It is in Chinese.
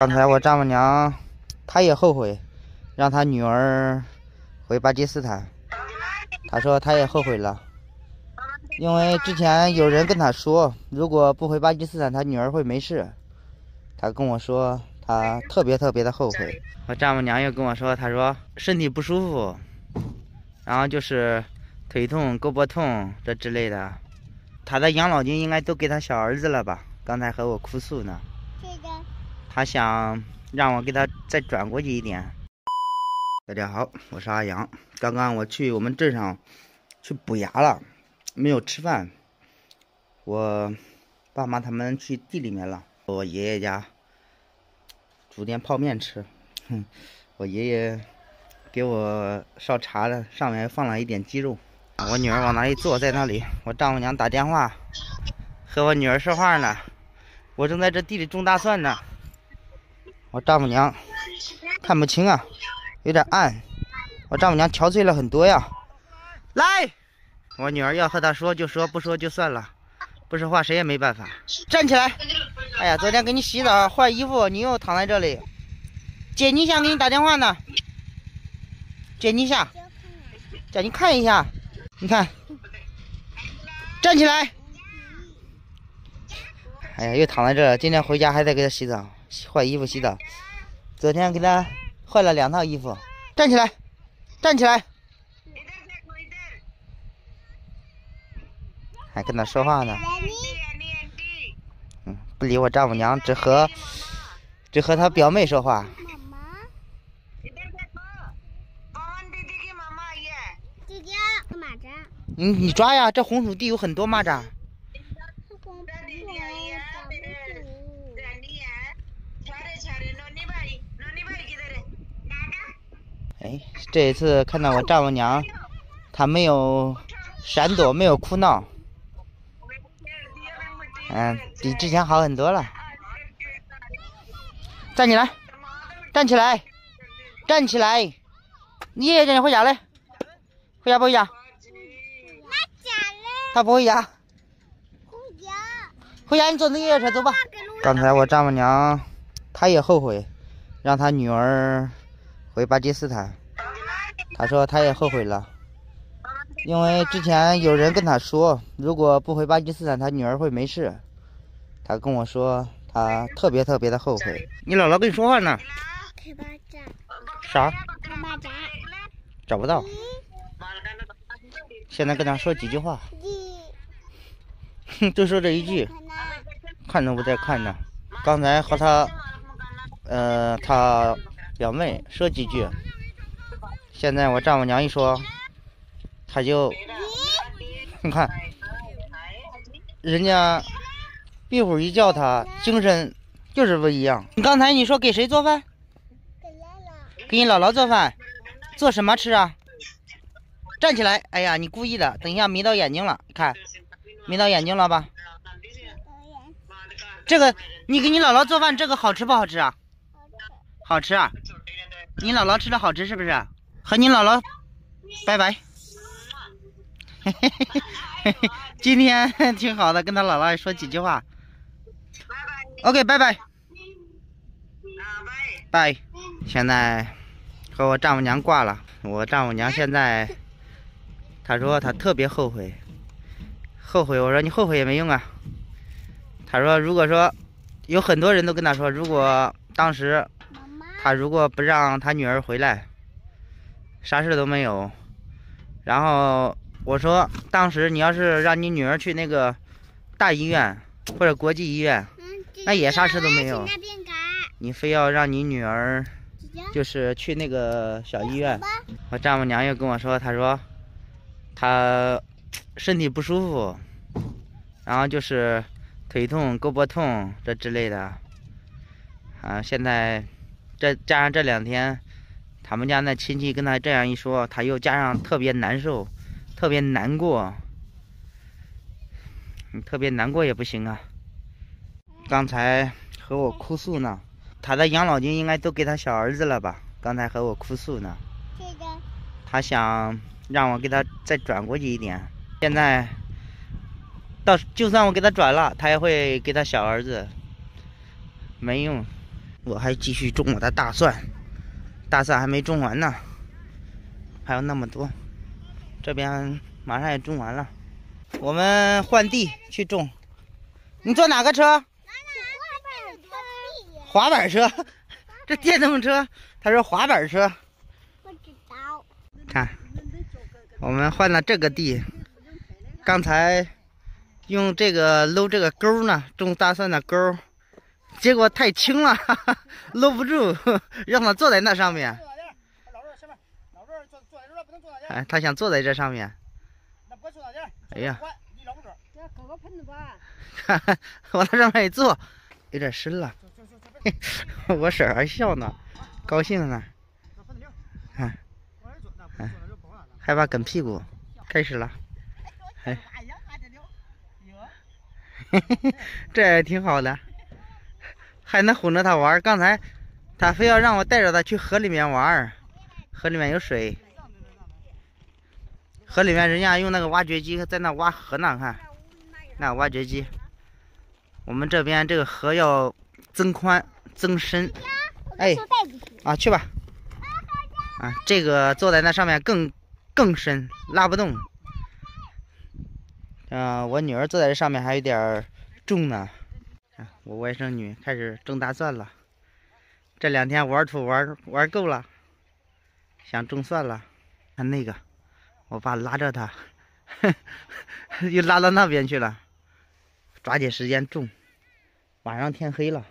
刚才我丈母娘，她也后悔，让她女儿回巴基斯坦。她说她也后悔了，因为之前有人跟她说，如果不回巴基斯坦，她女儿会没事。她跟我说，她特别特别的后悔。我丈母娘又跟我说，她说身体不舒服，然后就是腿痛、胳膊痛这之类的。她的养老金应该都给她小儿子了吧？刚才和我哭诉呢。他想让我给他再转过去一点。大家好，我是阿阳。刚刚我去我们镇上去补牙了，没有吃饭。我爸妈他们去地里面了，我爷爷家煮点泡面吃。哼，我爷爷给我烧茶了，上面放了一点鸡肉。我女儿往哪里坐，在那里。我丈母娘打电话和我女儿说话呢。我正在这地里种大蒜呢。我丈母娘看不清啊，有点暗。我丈母娘憔悴了很多呀。来，我女儿要和她说就说，不说就算了。不说话谁也没办法。站起来。哎呀，昨天给你洗澡换衣服，你又躺在这里。姐，你想给你打电话呢。姐，你想，叫你看一下。你看，站起来。哎呀，又躺在这，今天回家还得给她洗澡。换衣服、洗澡。昨天给他换了两套衣服。站起来，站起来。还跟他说话呢。嗯，不理我丈母娘，只和只和他表妹说话。你你抓呀，这红薯地有很多蚂蚱。哎，这一次看到我丈母娘，她没有闪躲，没有哭闹，嗯，比之前好很多了。站起来，站起来，站起来！你爷爷叫你回家嘞，回家不回家？他不回家。回家。回家，你坐你爷爷车走吧。刚才我丈母娘，她也后悔，让她女儿。回巴基斯坦，他说他也后悔了，因为之前有人跟他说，如果不回巴基斯坦，他女儿会没事。他跟我说，他特别特别的后悔。你姥姥跟你说话呢。啥？找不到。现在跟他说几句话。哼，就说这一句。看都不带看的。刚才和他，呃，他。表妹说几句，现在我丈母娘一说，他就，你看，人家壁虎一叫他，精神就是不一样。你刚才你说给谁做饭？给姥姥。给你姥姥做饭，做什么吃啊？站起来！哎呀，你故意的，等一下迷到眼睛了，看，迷到眼睛了吧？这个你给你姥姥做饭，这个好吃不好吃啊？好吃啊！你姥姥吃的好吃是不是？和你姥姥拜拜。嘿嘿嘿嘿嘿，今天挺好的，跟他姥姥说几句话。拜拜 OK，拜拜。拜。现在和我丈母娘挂了。我丈母娘现在，她说她特别后悔，后悔。我说你后悔也没用啊。她说如果说有很多人都跟她说，如果当时。他如果不让他女儿回来，啥事都没有。然后我说，当时你要是让你女儿去那个大医院或者国际医院，那也啥事都没有。你非要让你女儿就是去那个小医院。我丈母娘又跟我说，她说她身体不舒服，然后就是腿痛、胳膊痛这之类的。啊，现在。这加上这两天，他们家那亲戚跟他这样一说，他又加上特别难受，特别难过。你特别难过也不行啊！刚才和我哭诉呢，他的养老金应该都给他小儿子了吧？刚才和我哭诉呢。他想让我给他再转过去一点，现在到就算我给他转了，他也会给他小儿子，没用。我还继续种我的大蒜，大蒜还没种完呢，还有那么多。这边马上也种完了，我们换地去种。你坐哪个车？滑板车。这电动车，他说滑板车。不知道。看，我们换了这个地，刚才用这个搂这个钩呢，种大蒜的钩，结果太轻了，哈哈，搂不住，让他坐在那上面。哎，他想坐在这上面。哎呀！哈哈，往那上面一坐，有点深了。我婶儿还笑呢，高兴呢。看，害怕梗屁股，开始了。哎，嘿嘿嘿，这也挺好的，还能哄着他玩。刚才他非要让我带着他去河里面玩，河里面有水。河里面人家用那个挖掘机在那挖河呢，看，那挖掘机。我们这边这个河要增宽增深。哎，啊，去吧。啊，这个坐在那上面更更深，拉不动。嗯，我女儿坐在这上面还有点重呢。我外甥女开始种大蒜了。这两天玩土玩玩够了，想种蒜了。看那个。我爸拉着他，又拉到那边去了。抓紧时间种，晚上天黑了。